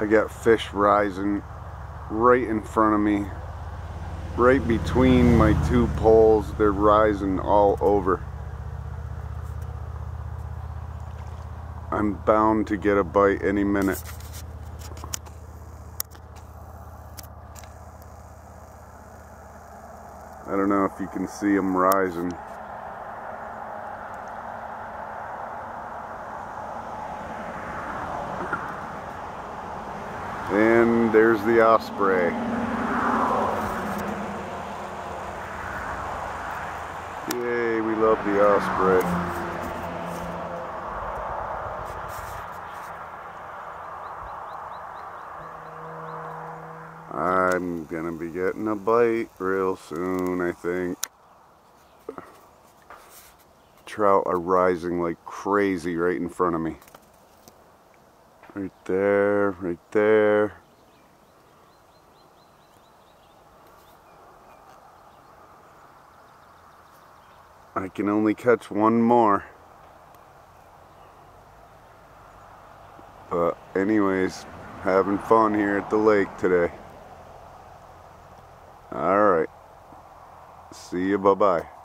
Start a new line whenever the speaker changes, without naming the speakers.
I got fish rising right in front of me. Right between my two poles they're rising all over. I'm bound to get a bite any minute. I don't know if you can see them rising And there's the osprey. Yay, we love the osprey. I'm gonna be getting a bite real soon, I think. Trout are rising like crazy right in front of me. Right there, right there. I can only catch one more. But anyways, having fun here at the lake today. Alright. See you, bye-bye.